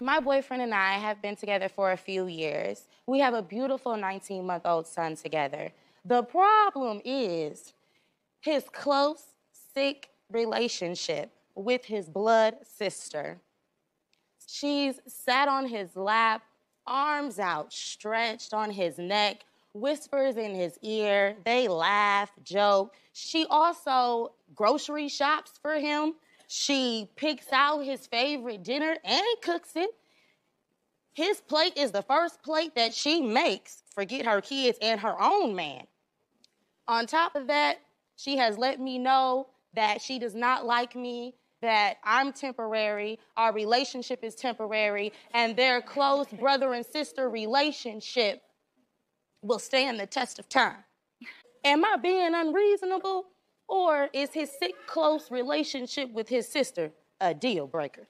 My boyfriend and I have been together for a few years. We have a beautiful 19 month old son together. The problem is his close, sick relationship with his blood sister. She's sat on his lap, arms outstretched on his neck, whispers in his ear. They laugh, joke. She also grocery shops for him. She picks out his favorite dinner and cooks it. His plate is the first plate that she makes, forget her kids and her own man. On top of that, she has let me know that she does not like me, that I'm temporary, our relationship is temporary, and their close brother and sister relationship will stand the test of time. Am I being unreasonable? Or is his sick, close relationship with his sister a deal breaker?